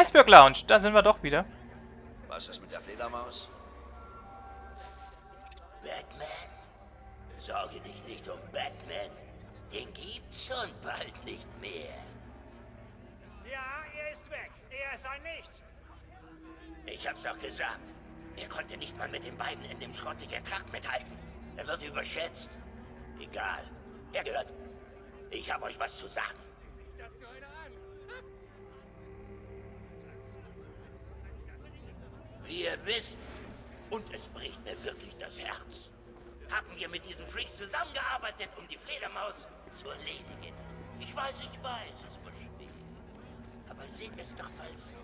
Iceberg Lounge, da sind wir doch wieder. Was ist mit der Fledermaus? Batman? Sorge dich nicht um Batman. Den gibt's schon bald nicht mehr. Ja, er ist weg. Er ist ein Nichts. Ich hab's doch gesagt. Er konnte nicht mal mit den beiden in dem schrottigen Trakt mithalten. Er wird überschätzt. Egal. Er gehört. Ich hab euch was zu sagen. Wisst, und es bricht mir wirklich das Herz, haben wir mit diesen Freaks zusammengearbeitet, um die Fledermaus zu erledigen. Ich weiß, ich weiß, es war schwer. Aber seht es doch mal so.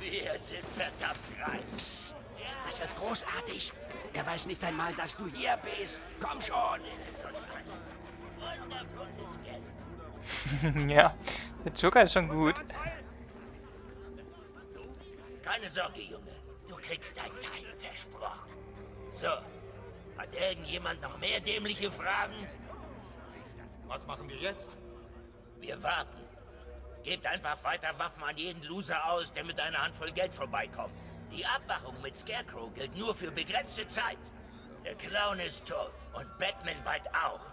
Wir sind verdammt reich. Das wird großartig. Er weiß nicht einmal, dass du hier bist. Komm schon. Ja, der Joker ist schon gut. Keine Sorge, Junge. Du kriegst dein Teil versprochen. So. Hat irgendjemand noch mehr dämliche Fragen? Was machen wir jetzt? Wir warten. Gebt einfach weiter Waffen an jeden Loser aus, der mit einer Handvoll Geld vorbeikommt. Die Abmachung mit Scarecrow gilt nur für begrenzte Zeit. Der Clown ist tot und Batman bald auch.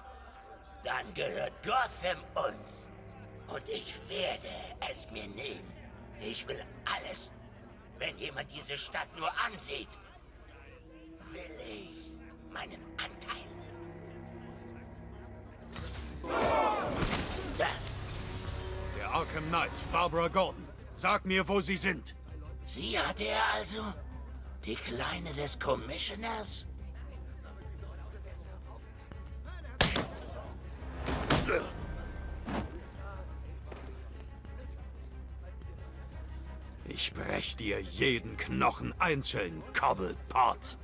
Dann gehört Gotham uns. Und ich werde es mir nehmen. Ich will alles. Wenn jemand diese Stadt nur ansieht, will ich meinen Anteil. Der Arkham Knight, Barbara Gordon. Sag mir, wo sie sind. sie hatte er also? Die Kleine des Commissioners? Ich brech dir jeden Knochen einzeln, Cobblepot.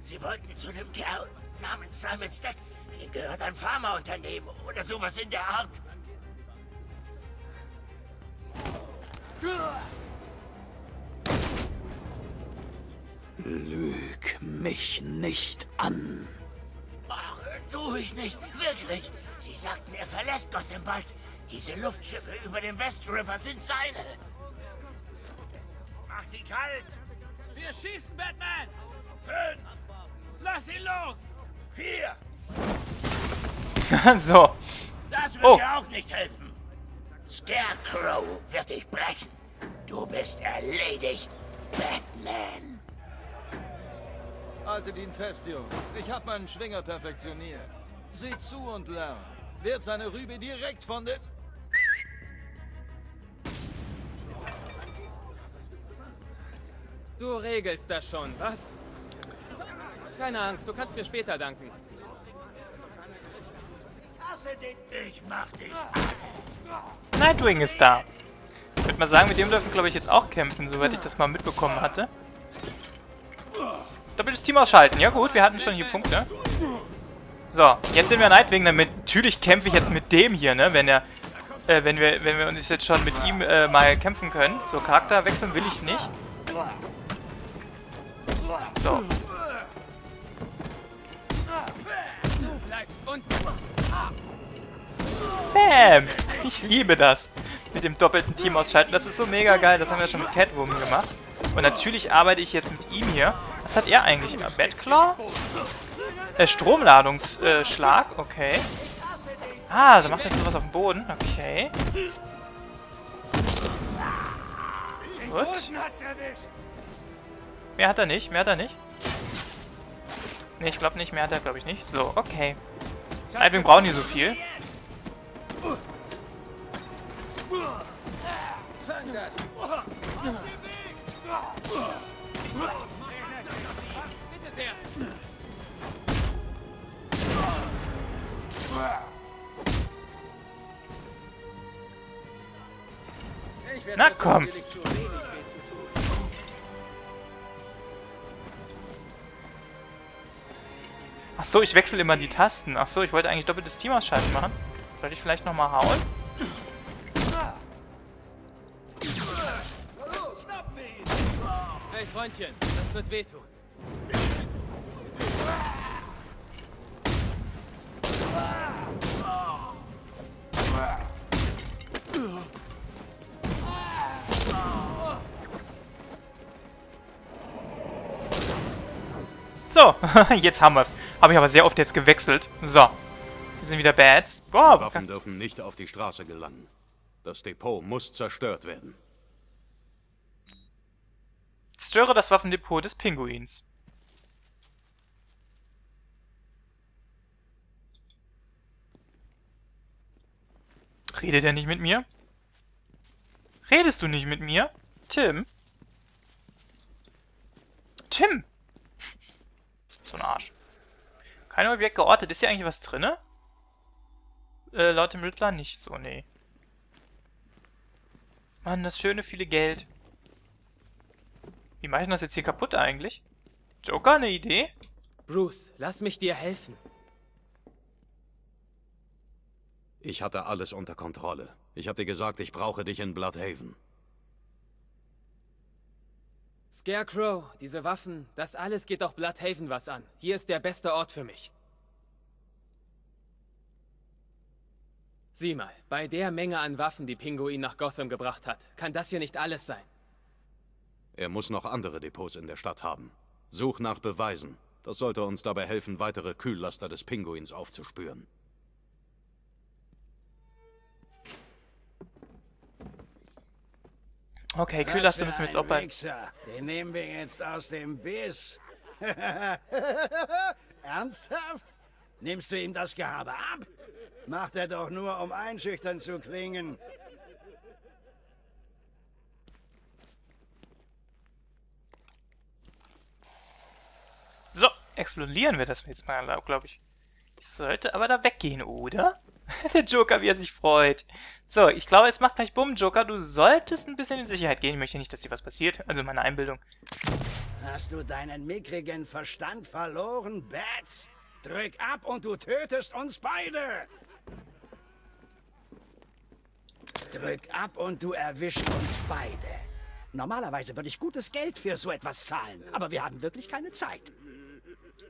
Sie wollten zu dem Kerl namens Simon Stack. Hier gehört ein Pharmaunternehmen oder sowas in der Art. Lüg mich nicht an. Ach, tu ich nicht. Wirklich. Sie sagten, er verlässt Gotham bald. Diese Luftschiffe über dem West River sind seine. Mach die kalt. Wir schießen, Batman. Fünf, Lass ihn los. vier. so. Das wird Oh. dir auch nicht helfen. Scarecrow wird dich brechen. Du bist erledigt, Batman. Haltet ihn fest, Jungs. Ich hab meinen Schwinger perfektioniert. Seht zu und lernt. Wird seine Rübe direkt von den... Du regelst das schon, was? Keine Angst, du kannst mir später danken. Ich mach dich. Nightwing ist da. Ich würde mal sagen, mit dem dürfen glaube ich jetzt auch kämpfen, soweit ich das mal mitbekommen hatte. Doppeltes Team ausschalten. Ja gut, wir hatten schon hier Punkte. So, jetzt sind wir Nightwing, damit natürlich kämpfe ich jetzt mit dem hier, ne, wenn er äh, wenn wir wenn wir uns jetzt schon mit ihm äh, mal kämpfen können. So Charakter wechseln will ich nicht. So. Bam! Ich liebe das. Mit dem doppelten Team ausschalten. Das ist so mega geil. Das haben wir schon mit Catwoman gemacht. Und natürlich arbeite ich jetzt mit ihm hier. Was hat er eigentlich? Batclaw? Äh, Stromladungsschlag. Okay. Ah, so macht er sowas auf dem Boden. Okay. Gut. Mehr hat er nicht. Mehr hat er nicht. Ne, ich glaube nicht. Mehr hat er, glaube ich, nicht. So, okay. Nightwing brauchen nicht so viel. Na, komm. Ach so, ich wechsle immer die Tasten. Ach so, ich wollte eigentlich doppeltes Team ausschalten machen. Sollte ich vielleicht nochmal hauen? Hey Freundchen, das wird wehtun. So, jetzt haben wir's. Habe ich aber sehr oft jetzt gewechselt. So. Wir sind wieder Bads. Boah, Waffen dürfen nicht auf die Straße gelangen. Das Depot muss zerstört werden. Zerstöre das Waffendepot des Pinguins. Redet er nicht mit mir? Redest du nicht mit mir? Tim? Tim! So ein Arsch. Kein Objekt geortet. Ist hier eigentlich was drinne? Äh, laut dem Riddler nicht so, nee. Mann, das schöne viele Geld. Wie mache ich das jetzt hier kaputt eigentlich? Joker, eine Idee? Bruce, lass mich dir helfen. Ich hatte alles unter Kontrolle. Ich hab dir gesagt, ich brauche dich in Bloodhaven. Scarecrow, diese Waffen, das alles geht doch Bloodhaven was an. Hier ist der beste Ort für mich. Sieh mal, bei der Menge an Waffen, die Pinguin nach Gotham gebracht hat, kann das hier nicht alles sein. Er muss noch andere Depots in der Stadt haben. Such nach Beweisen. Das sollte uns dabei helfen, weitere Kühllaster des Pinguins aufzuspüren. Okay, Was Kühllaste für müssen wir jetzt auch bei... Wichser. Den nehmen wir jetzt aus dem Biss. Ernsthaft? Nimmst du ihm das Gehabe ab? Macht er doch nur, um einschüchtern zu klingen. So, explodieren wir das jetzt mal, glaube ich. Ich sollte aber da weggehen, oder? Der Joker, wie er sich freut. So, ich glaube, es macht gleich Bumm, Joker. Du solltest ein bisschen in Sicherheit gehen. Ich möchte nicht, dass dir was passiert. Also meine Einbildung. Hast du deinen mickrigen Verstand verloren, Bats? Drück ab und du tötest uns beide! Drück ab und du erwischst uns beide. Normalerweise würde ich gutes Geld für so etwas zahlen, aber wir haben wirklich keine Zeit.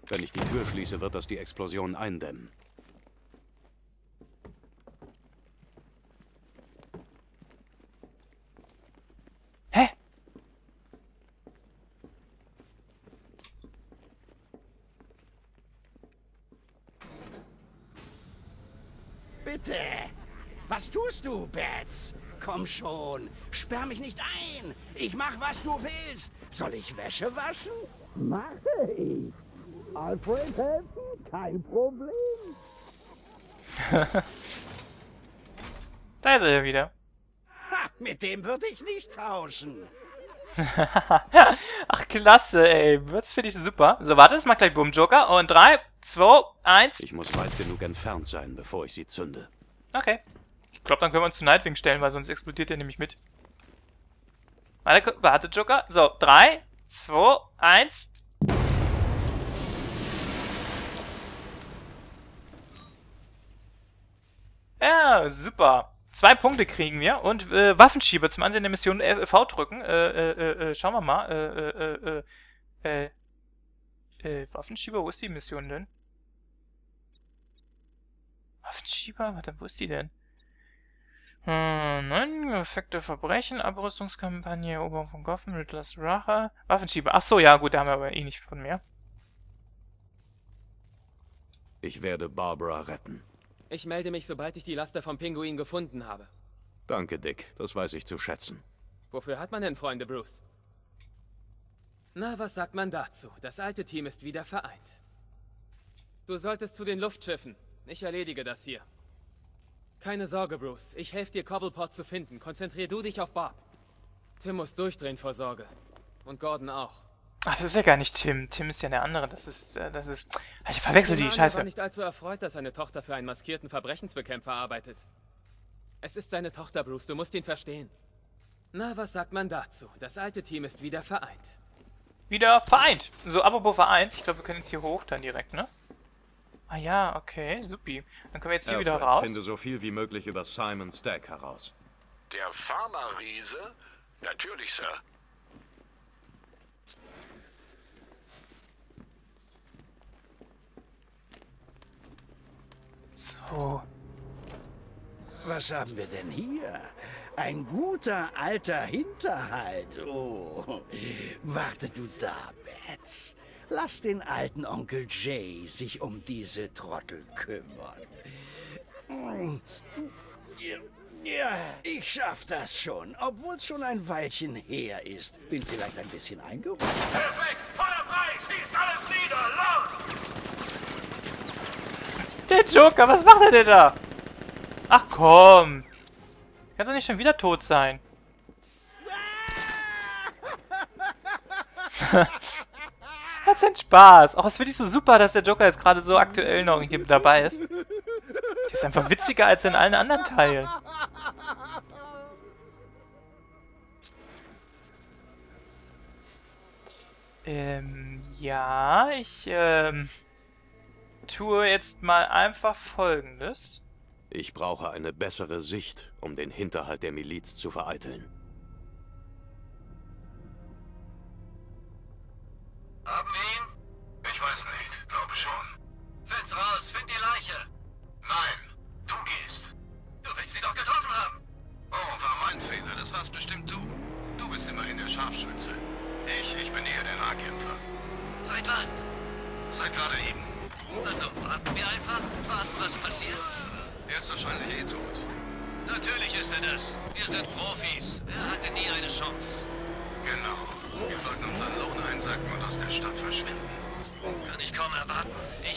Wenn ich die Tür schließe, wird das die Explosion eindämmen. Bitte! Was tust du, Bats? Komm schon, sperr mich nicht ein. Ich mach, was du willst. Soll ich Wäsche waschen? Mache ich. Alfred helfen? Kein Problem. Da ist er ja wieder. Ha, mit dem würde ich nicht tauschen. Ach, klasse, ey. Das finde ich super. So, warte, es macht gleich Bumm, Joker. Und 3, 2, 1. Ich muss weit genug entfernt sein, bevor ich sie zünde. Okay. Ich glaube, dann können wir uns zu Nightwing stellen, weil sonst explodiert der nämlich mit. Warte, warte, Joker. So, 3, 2, 1. Ja, super. Zwei Punkte kriegen wir und äh, Waffenschieber zum Ansehen der Mission äh, V drücken. Äh, äh, äh, schauen wir mal. Äh, äh, äh, äh, äh, Waffenschieber, wo ist die Mission denn? Waffenschieber? Warte, wo ist die denn? Hm, nein, perfekte Verbrechen, Abrüstungskampagne, Eroberung von Gotham, Riddlers Rache, Waffenschieber. Ach so, ja, gut, da haben wir aber eh nicht von mehr. Ich werde Barbara retten. Ich melde mich, sobald ich die Laster vom Pinguin gefunden habe. Danke, Dick. Das weiß ich zu schätzen. Wofür hat man denn Freunde, Bruce? Na, was sagt man dazu? Das alte Team ist wieder vereint. Du solltest zu den Luftschiffen. Ich erledige das hier. Keine Sorge, Bruce. Ich helfe dir, Cobblepot zu finden. Konzentrier du dich auf Bob. Tim muss durchdrehen vor Sorge. Und Gordon auch. Ach, das ist ja gar nicht Tim. Tim ist ja der andere. Das ist, äh, das ist... Ich verwechsel die, war scheiße. nicht allzu erfreut, dass seine Tochter für einen maskierten Verbrechensbekämpfer arbeitet. Es ist seine Tochter, Bruce. Du musst ihn verstehen. Na, was sagt man dazu? Das alte Team ist wieder vereint. Wieder vereint. So, apropos vereint. Ich glaube, wir können jetzt hier hoch dann direkt, ne? Ah ja, okay, supi. Dann können wir jetzt hier wieder Alfred, raus. finde so viel wie möglich über Simon Stack heraus. Der Pharma-Riese? Natürlich, Sir. Oh. Was haben wir denn hier? Ein guter alter Hinterhalt. Oh, warte du da, Bats. Lass den alten Onkel Jay sich um diese Trottel kümmern. Hm. Ja, ich schaff das schon, obwohl es schon ein Weilchen her ist. Bin vielleicht ein bisschen eingerufen. Perfekt! Der Joker, was macht er denn da? Ach komm. Kannst du nicht schon wieder tot sein? Hat seinen Spaß. Auch es finde ich so super, dass der Joker jetzt gerade so aktuell noch hier dabei ist. Der ist einfach witziger als in allen anderen Teilen. Ähm, ja, ich, ähm, tue jetzt mal einfach folgendes. Ich brauche eine bessere Sicht, um den Hinterhalt der Miliz zu vereiteln.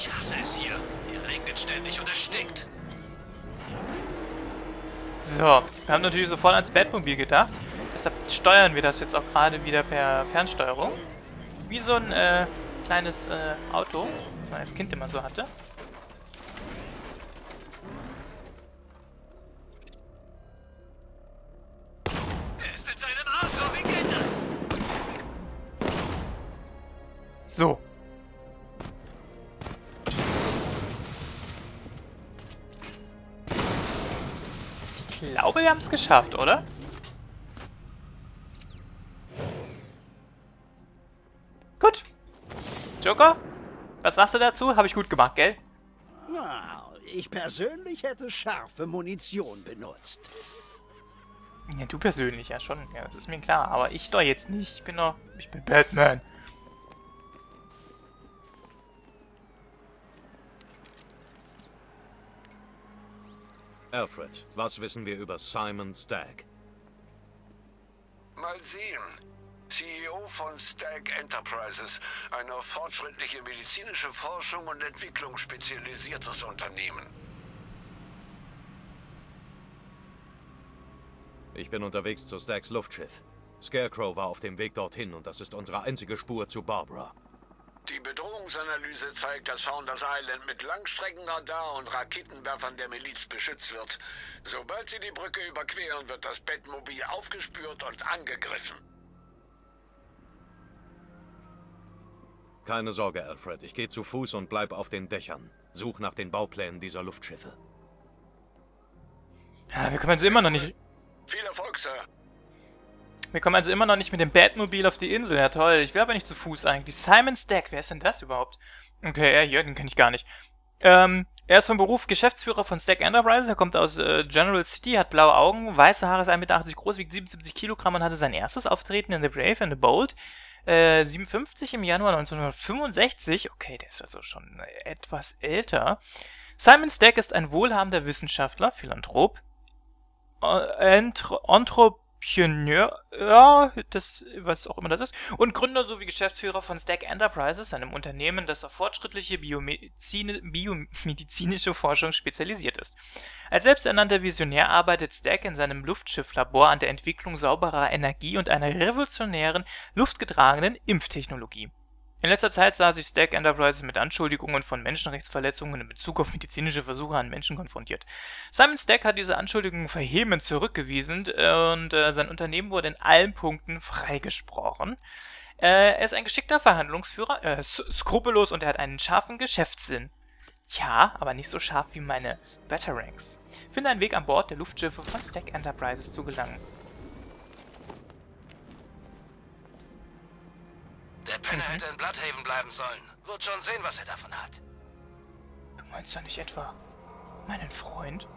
Ich hasse es hier. Hier regnet ständig und es stinkt. So, wir haben natürlich sofort ans Batmobil gedacht. Deshalb steuern wir das jetzt auch gerade wieder per Fernsteuerung. Wie so ein äh, kleines äh, Auto, das man als Kind immer so hatte. Glaube, wir haben es geschafft, oder? Gut. Joker, was sagst du dazu? Habe ich gut gemacht, gell? Na, ich persönlich hätte scharfe Munition benutzt. Ja, du persönlich ja schon. Ja, das ist mir klar. Aber ich doch jetzt nicht. Ich bin doch... Ich bin Batman. Alfred, was wissen wir über Simon Stagg? Mal sehen. CEO von Stag Enterprises, eine auf fortschrittliche medizinische Forschung und Entwicklung spezialisiertes Unternehmen. Ich bin unterwegs zu Staggs Luftschiff. Scarecrow war auf dem Weg dorthin und das ist unsere einzige Spur zu Barbara. Die Bedrohungsanalyse zeigt, dass Founders Island mit Langstreckenradar und Raketenwerfern der Miliz beschützt wird. Sobald sie die Brücke überqueren, wird das Bettmobil aufgespürt und angegriffen. Keine Sorge, Alfred. Ich gehe zu Fuß und bleib auf den Dächern. Such nach den Bauplänen dieser Luftschiffe. Ja, wir kommen also immer noch nicht... Viel Erfolg, Sir. Wir kommen also immer noch nicht mit dem Batmobil auf die Insel. Ja, toll. Ich will aber nicht zu Fuß eigentlich. Simon Stack, wer ist denn das überhaupt? Okay, er hier, den kenne ich gar nicht. Ähm, er ist vom Beruf Geschäftsführer von Stack Enterprises. Er kommt aus äh, General City, hat blaue Augen, weiße Haare, ist 1,80 Meter groß, wiegt 77 Kilogramm und hatte sein erstes Auftreten in The Brave and the Bold. Äh, 57 im Januar 1965. Okay, der ist also schon etwas älter. Simon Stack ist ein wohlhabender Wissenschaftler, Philanthrop, äh, Entro- Entrepreneur, ja, das, was auch immer das ist, und Gründer sowie Geschäftsführer von Stack Enterprises, einem Unternehmen, das auf fortschrittliche Biomedizin, biomedizinische Forschung spezialisiert ist. Als selbsternannter Visionär arbeitet Stack in seinem Luftschifflabor an der Entwicklung sauberer Energie und einer revolutionären, luftgetragenen Impftechnologie. In letzter Zeit sah sich Stack Enterprises mit Anschuldigungen von Menschenrechtsverletzungen in Bezug auf medizinische Versuche an Menschen konfrontiert. Simon Stack hat diese Anschuldigungen vehement zurückgewiesen und äh, sein Unternehmen wurde in allen Punkten freigesprochen. Äh, er ist ein geschickter Verhandlungsführer, äh, skrupellos und er hat einen scharfen Geschäftssinn. Ja, aber nicht so scharf wie meine Batarangs. Finde einen Weg an Bord der Luftschiffe von Stack Enterprises zu gelangen. Penner hätte in Bloodhaven bleiben sollen. Wird schon sehen, was er davon hat. Du meinst doch nicht etwa... Meinen Freund?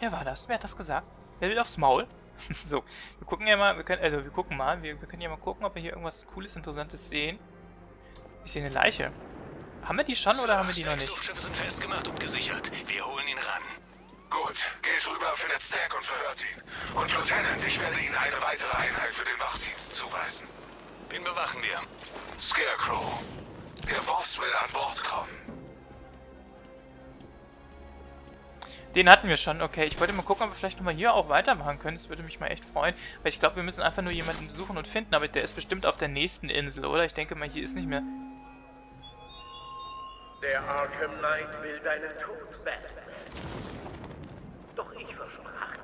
Wer war das? Wer hat das gesagt? Wer will aufs Maul? so, wir gucken ja mal, wir können, also wir gucken mal, wir, wir können ja mal gucken, ob wir hier irgendwas Cooles, Interessantes sehen. Ich sehe eine Leiche. Haben wir die schon oder haben wir die noch nicht? Luftschiffe sind festgemacht und gesichert. Wir holen ihn ran. Gut, geht rüber, findet Stack und verhört ihn. Und Lieutenant, ich werde Ihnen eine weitere Einheit für den Wachdienst zuweisen. Wen bewachen wir? Scarecrow. Der Boss will an Bord kommen. Den hatten wir schon, okay. Ich wollte mal gucken, ob wir vielleicht nochmal hier auch weitermachen können. Das würde mich mal echt freuen. Weil ich glaube, wir müssen einfach nur jemanden suchen und finden. Aber der ist bestimmt auf der nächsten Insel, oder? Ich denke mal, hier ist nicht mehr... Der Arkham Knight will deinen Tod, Batman. Doch ich versprach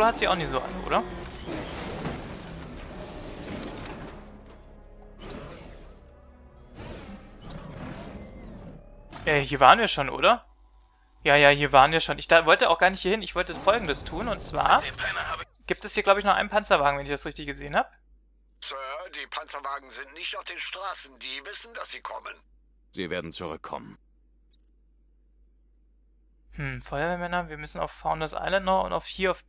Scarecrow hat sich auch nicht so an, oder? Ja, hier waren wir schon, oder? Ja, ja, hier waren wir schon. Ich da, wollte auch gar nicht hier hin. Ich wollte folgendes tun, und zwar gibt es hier, glaube ich, noch einen Panzerwagen, wenn ich das richtig gesehen habe. Sir, die Panzerwagen sind nicht auf den Straßen. Die wissen, dass sie kommen. Sie werden zurückkommen. Hm, Feuerwehrmänner, wir müssen auf Founders Island noch und auf hier auf...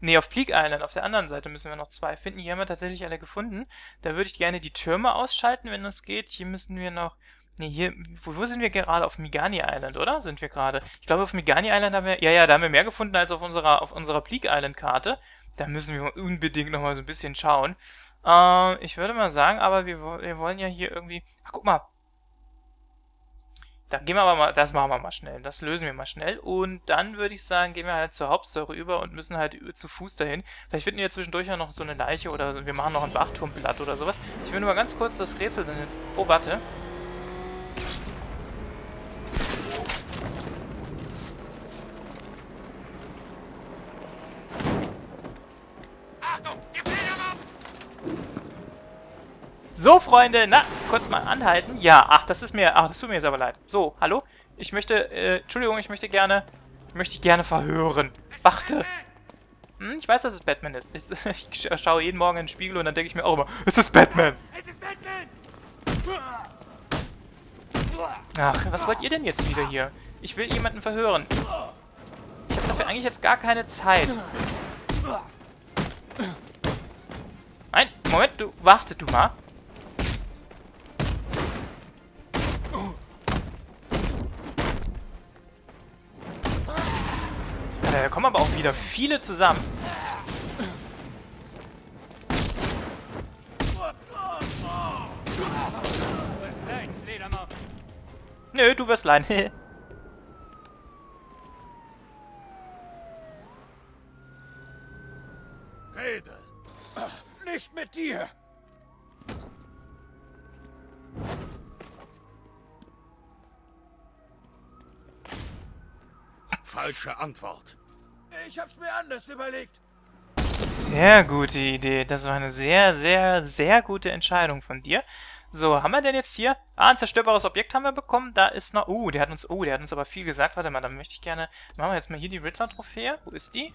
Nee, auf Pleak Island, auf der anderen Seite müssen wir noch zwei finden. Hier haben wir tatsächlich alle gefunden. Da würde ich gerne die Türme ausschalten, wenn das geht. Hier müssen wir noch... Nee, hier... Wo, wo sind wir gerade? Auf Migani Island, oder? Sind wir gerade? Ich glaube, auf Migani Island haben wir... Ja, ja, da haben wir mehr gefunden als auf unserer, auf unserer Pleak Island Karte. Da müssen wir unbedingt nochmal so ein bisschen schauen. Äh, ich würde mal sagen, aber wir, wir wollen ja hier irgendwie... Ach, guck mal. Da gehen wir aber mal, das machen wir mal schnell. Das lösen wir mal schnell. Und dann würde ich sagen, gehen wir halt zur Hauptsäure über und müssen halt zu Fuß dahin. Vielleicht finden wir zwischendurch ja noch so eine Leiche oder wir machen noch ein Wachturmblatt oder sowas. Ich will nur mal ganz kurz das Rätsel. Oh, warte. So, Freunde, na, kurz mal anhalten. Ja, ach, das ist mir, ach, das tut mir jetzt aber leid. So, hallo? Ich möchte, äh, Entschuldigung, ich möchte gerne, möchte ich gerne verhören. Wachte. Hm, ich weiß, dass es Batman ist. Ich, ich schaue jeden Morgen in den Spiegel und dann denke ich mir auch immer, es ist Batman. Es ist Batman! Ach, was wollt ihr denn jetzt wieder hier? Ich will jemanden verhören. Ich habe dafür eigentlich jetzt gar keine Zeit. Nein, Moment, du, warte du mal. Wieder viele zusammen. Nö, du wirst leiden. Rede. Nicht mit dir. Falsche Antwort. Ich hab's mir anders überlegt. Sehr gute Idee. Das war eine sehr, sehr, sehr gute Entscheidung von dir. So, haben wir denn jetzt hier... Ah, ein zerstörbares Objekt haben wir bekommen. Da ist noch... Uh, der hat uns... Oh, der hat uns aber viel gesagt. Warte mal, dann möchte ich gerne... Machen wir jetzt mal hier die Riddler-Trophäe. Wo ist die?